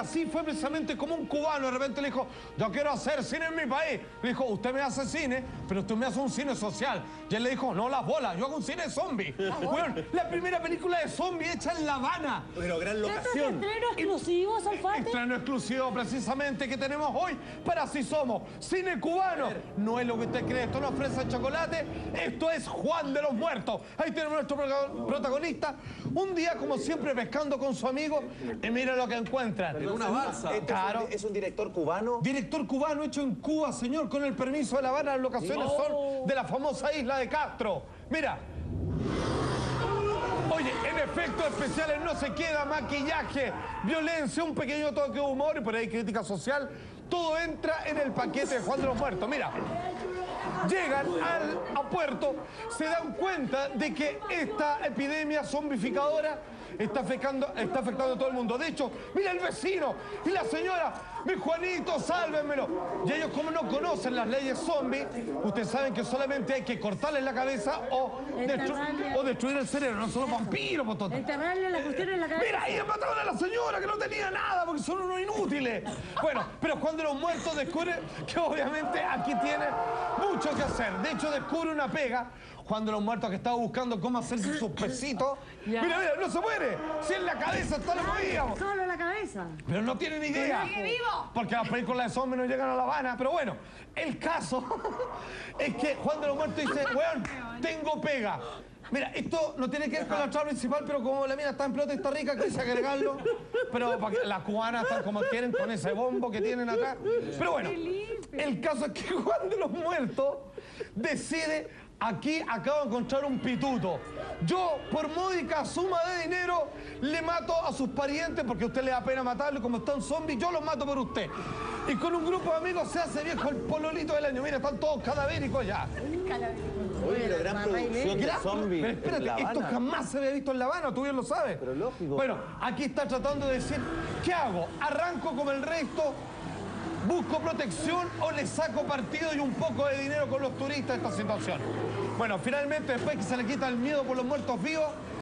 Así fue precisamente como un cubano de repente le dijo, yo quiero hacer cine en mi país. Le dijo, usted me hace cine, pero usted me hace un cine social. Y él le dijo, no las bolas, yo hago un cine zombie. Bueno, la primera película de zombie hecha en La Habana. Pero gran ¿Esto es locación. estreno exclusivo, Salfate? Estreno exclusivo precisamente que tenemos hoy para Así Somos. Cine cubano. No es lo que usted cree, esto no es fresa de chocolate, esto es Juan de los Muertos. Ahí tenemos nuestro protago- protagonista. Un día, como siempre, pescando con su amigo y mira lo que encuentran. Una balsa. Este Claro. es, un, director cubano. Director cubano hecho en Cuba, señor, con el permiso de La Habana, las locaciones son de la famosa isla de Castro. Mira. Oye, en efectos especiales no se queda maquillaje, violencia, un pequeño toque de humor y por ahí crítica social. Todo entra en el paquete de Juan de los Muertos. Mira, llegan al a puerto, se dan cuenta de que esta epidemia zombificadora está afectando, está afectando a todo el mundo. De hecho, mira el vecino y la señora, mi Juanito, sálvenmelo. Y ellos como no conocen las leyes zombie, ustedes saben que solamente hay que cortarles la cabeza o, destru- Enterrarle. o destruir el cerebro. No son los vampiros, por tonto. Enterrarle la cuestión en la cabeza. Mira, ahí mataron a la señora que no tenía nada porque son unos inútiles. Bueno, pero cuando los muertos descubren que obviamente aquí tiene mucho que hacer. De hecho, descubre una pega cuando los muertos que estaba buscando cómo hacerse sus pesitos. Mira, mira, no se Si en la cabeza está lo podíamos. Solo la cabeza. Pero no tienen idea. ¡Sigue vivo! Porque las películas de zombies no llegan a La Habana. Pero bueno, el caso es que Juan de los Muertos dice, weón, tengo pega. Mira, esto no tiene que ver con la trama principal, pero como la mina está en pelota y está rica, quise agregarlo. Pero para que las cubanas están como quieren con ese bombo que tienen acá. Pero bueno, el caso es que Juan de los Muertos decide, aquí acabo de encontrar un pituto. Yo, por módica suma de dinero, le mato a sus parientes porque a usted le da pena matarlo. y Como están zombies, yo los mato por usted. Y con un grupo de amigos se hace viejo el pololito del año. Mira, están todos cadavéricos ya. Oye, pero gran producción de zombies. Pero espérate, en La esto jamás se había visto en La Habana, tú bien lo sabes. Pero lógico. Bueno, aquí está tratando de decir, ¿qué hago? ¿Arranco como el resto? ¿Busco protección o le saco partido y un poco de dinero con los turistas de esta situación? Bueno, finalmente, después que se le quita el miedo por los muertos vivos,